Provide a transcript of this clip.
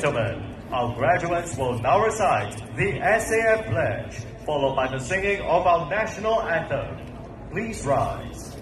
gentlemen, our graduates will now recite the SAF Pledge, followed by the singing of our national anthem. Please rise.